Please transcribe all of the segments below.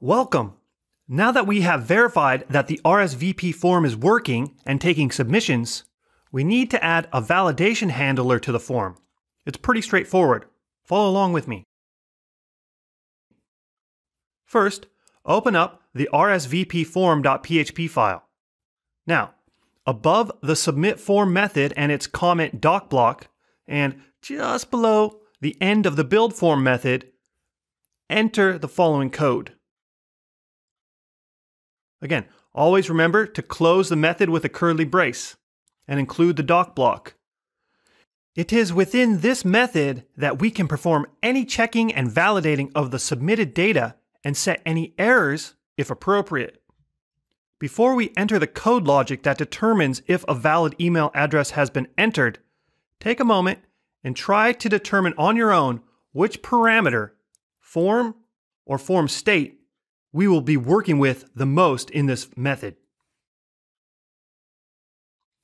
Welcome! Now that we have verified that the RSVP form is working and taking submissions, we need to add a validation handler to the form. It's pretty straightforward. Follow along with me. First, open up the rsvpform.php file. Now, above the submit form method and its comment doc block, and just below the end of the build form method, enter the following code. Again, always remember to close the method with a curly brace and include the doc block. It is within this method that we can perform any checking and validating of the submitted data and set any errors if appropriate. Before we enter the code logic that determines if a valid email address has been entered, take a moment and try to determine on your own which parameter, form or form state, we will be working with the most in this method.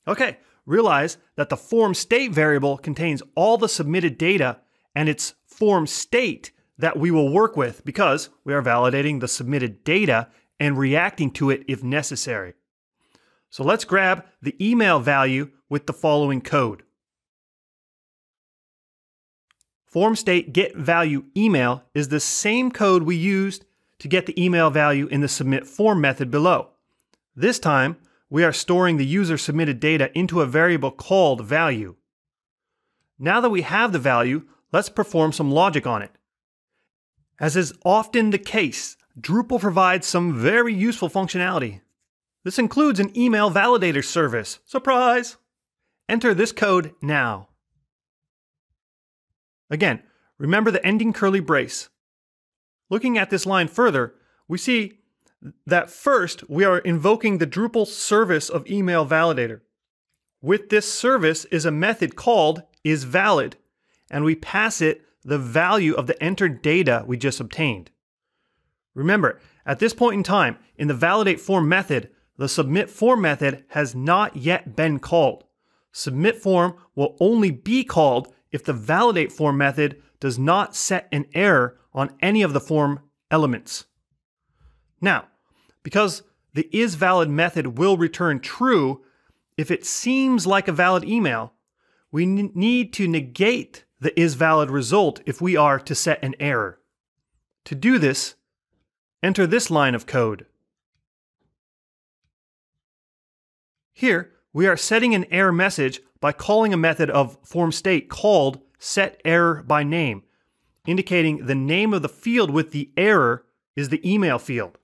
Okay, realize that the form state variable contains all the submitted data and its form state that we will work with because we are validating the submitted data and reacting to it if necessary. So let's grab the email value with the following code. Form state get value email is the same code we used to get the email value in the submit form method below. This time, we are storing the user submitted data into a variable called value. Now that we have the value, let's perform some logic on it. As is often the case, Drupal provides some very useful functionality. This includes an email validator service. Surprise! Enter this code now. Again, remember the ending curly brace. Looking at this line further, we see that first we are invoking the Drupal service of email validator. With this service is a method called isValid, and we pass it the value of the entered data we just obtained. Remember, at this point in time, in the validate form method, the submit form method has not yet been called. Submit form will only be called if the validate form method does not set an error on any of the form elements. Now, because the isValid method will return true if it seems like a valid email, we need to negate the isValid result if we are to set an error. To do this, enter this line of code. Here, we are setting an error message by calling a method of form state called setErrorByName indicating the name of the field with the error is the email field.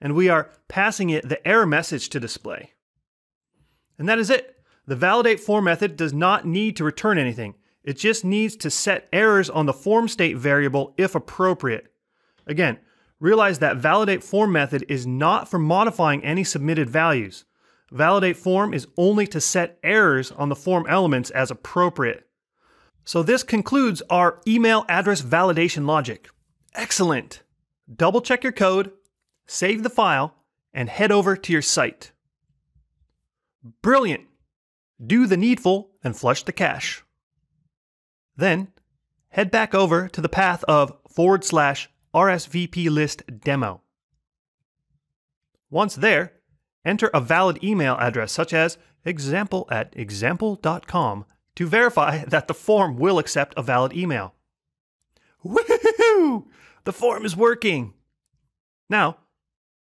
And we are passing it the error message to display. And that is it. The validate form method does not need to return anything. It just needs to set errors on the form state variable if appropriate. Again, realize that validate form method is not for modifying any submitted values. Validate form is only to set errors on the form elements as appropriate. So this concludes our email address validation logic. Excellent. Double check your code, save the file, and head over to your site. Brilliant. Do the needful and flush the cache. Then, head back over to the path of forward slash RSVP list demo. Once there, enter a valid email address such as example at example.com to verify that the form will accept a valid email. Woohoo! The form is working! Now,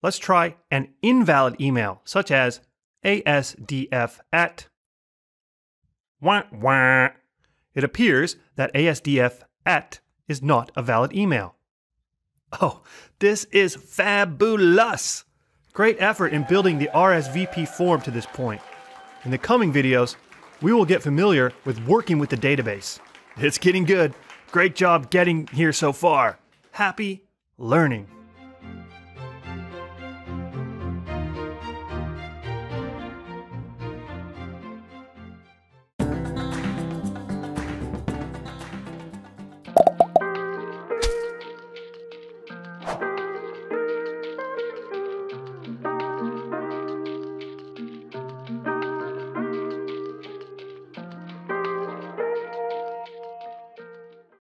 let's try an invalid email, such as asdf at wah wah. It appears that asdf at is not a valid email. Oh, this is fabulous! Great effort in building the RSVP form to this point. In the coming videos, we will get familiar with working with the database. It's getting good. Great job getting here so far. Happy learning.